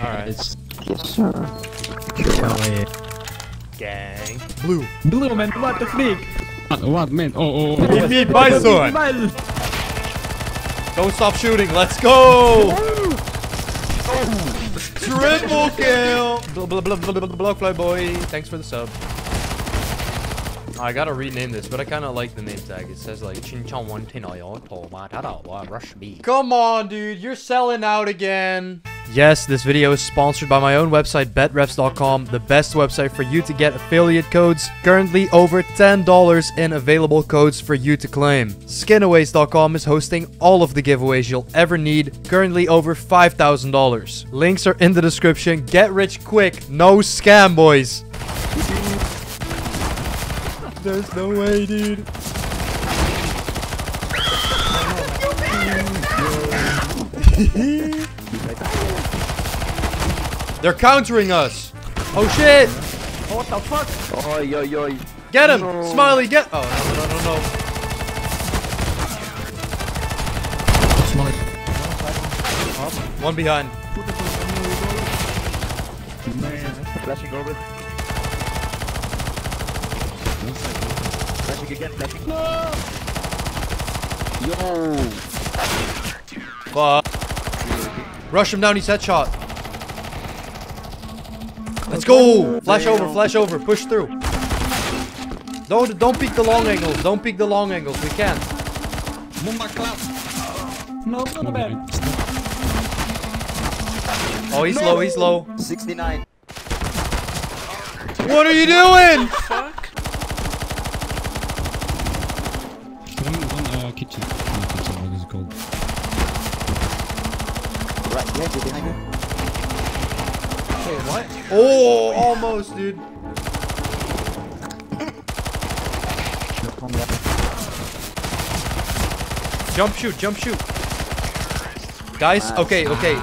Alright. Yes, sir. Kelly. Gang. Blue. Blue man, what the freak? What, what man? Oh, oh, oh. Give me Bizon. Don't stop shooting. Let's go. Triple kill. Blah, blah, blah, blah, blah, blah, Blockfly boy. Thanks for the sub. I gotta rename this, but I kind of like the name tag. It says like Chin Chong One Tin Oil Rush B. Come on, dude, you're selling out again. Yes, this video is sponsored by my own website, betrefs.com, the best website for you to get affiliate codes. Currently over $10 in available codes for you to claim. Skinaways.com is hosting all of the giveaways you'll ever need. Currently over $5,000. Links are in the description. Get rich quick. No scam, boys. There's no way, dude. They're countering us. Oh shit! Oh, What the fuck? Oh, yo, yo. Get him! No. Smiley, get. Oh no no no no! Oh, one behind. Flashing over. Flashing again, flashing. Yo. Fuck. Rush him down. He's headshot. Let's go! Flash over, flash over, push through. Don't don't peek the long angles. Don't peek the long angles. We can't. No, not bad. Oh, he's low. He's low. 69. What are you doing? One, one uh, kitchen. Not kitchen, what is it called? Right, behind you, behind you. What? Oh, almost, dude. Jump shoot, jump shoot. Guys, okay, okay.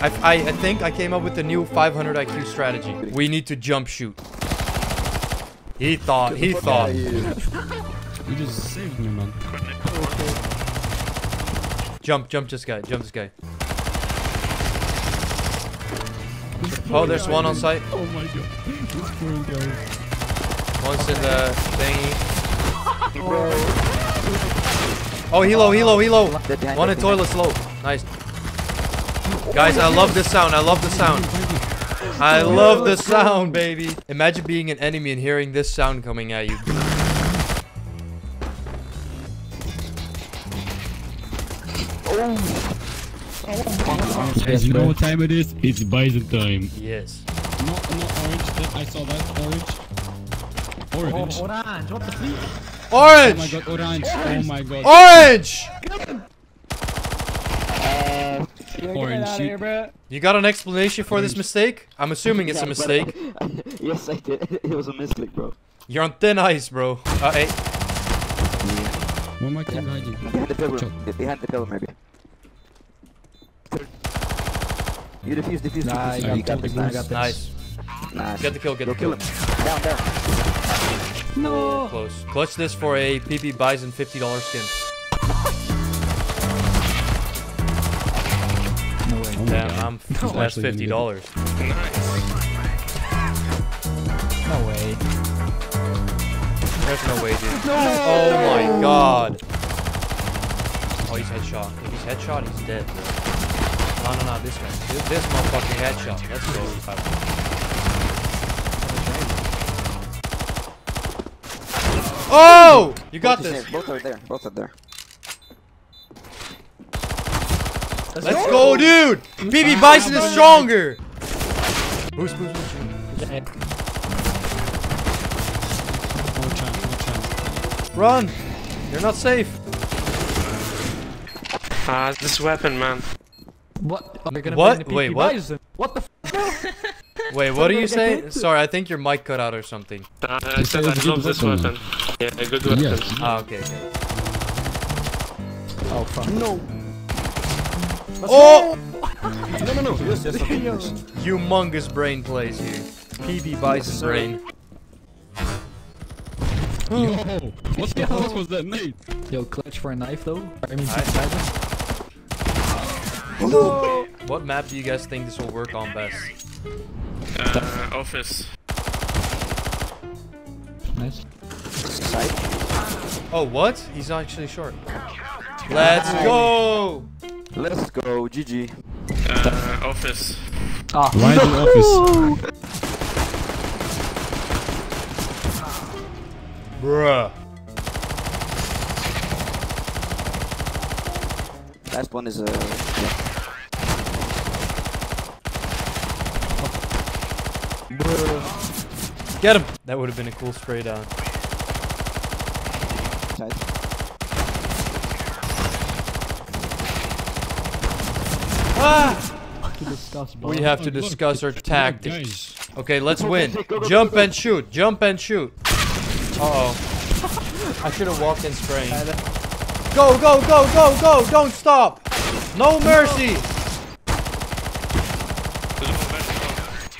I, I, I think I came up with a new 500 IQ strategy. We need to jump shoot. He thought, he thought. You just saved me, man. Jump, jump this guy, jump this guy. Oh, there's one on site. Oh my god. This poor guy. One's in the thingy. Oh, helo, helo, helo. Dead behind, One in toilet slow. Nice. Guys, I love this sound. I love the sound. I love the sound, baby. Imagine being an enemy and hearing this sound coming at you. Guys, you know what time it is? It's Bizon time. Yes. No, no, orange. I saw that. Orange. Orange. Orange, what the freak? Oh my Orange! god, orange. Oh my god. Orange! Orange. You- You got an explanation for this mistake? I'm assuming it's a mistake. yes, I did. It was a mistake, bro. You're on thin ice, bro. Uh, hey. One more team behind you. Behind the pillar. Behind the pillar, maybe. You defuse, defuse, Nah, defuse. you you got got this, this, I nice. got this. Nice. Nice. Get the kill, get Go the kill kill. him. Down, down. No. Close. Clutch this for a PP Bizon $50 skin. No way. Oh my Damn, god. I'm He's that's fifty gonna dollars. No way. There's no way, dude. Oh my god. Oh, he's headshot. If he's headshot, he's dead. Bro. No, no, no, this guy. This, this motherfucking headshot. Let's go. Oh! You got Both this. Both are there. Both are there. Let's go, dude! BB Bizon is stronger! Boost, boost, boost. No chance, no chance. Run! You're not safe. Ah, this weapon, man. What? Are you gonna What? bring the Wait, what? Bizon? What the f? Wait, what are you Get saying? Sorry, I think your mic cut out or something. Uh, I said I love good this weapon. weapon. Yeah, a good weapon. Yes. Ah, okay, okay. Oh fuck. No. Oh! No, no, no. Yes, yes, yes. Humongous brain plays here. PB Bizon brain. Yo, what the fuck was that, mate? Yo, clutch for a knife though. I mean, I- six What map do you guys think this will work on best? Uh, office. Nice. Side. Oh, what? He's actually short. Let's go! Let's go, GG. Uh, office. Ah. Why the office? Bruh. Last one is uh. Get him! That would have been a cool spray down. Ah! We have to discuss our tactics. Okay, let's win. Jump and shoot. Jump and shoot. Uh oh. I should have walked in spraying. Go, go, go, go, go! Don't stop! No mercy!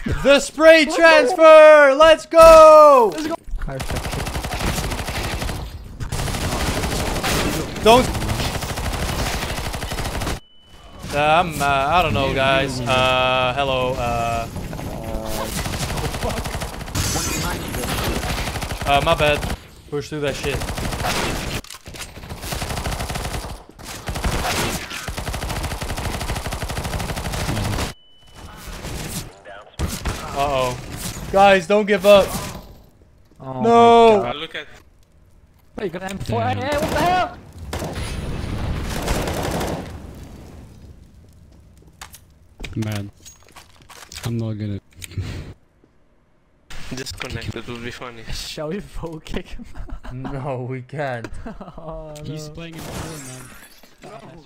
The spray transfer! Let's go! Don't. I'm, uh, I don't know, guys. Uh, hello, uh. Uh, my bad. Push through that shit. Uh oh. Guys, don't give up. Oh No! Look at. Wait, you got an M4? Damn. Hey, what the hell? Man. I'm not gonna. Disconnected would be funny. Shall we full kick him? No, we can't. oh, He's playing in four, man. Oh,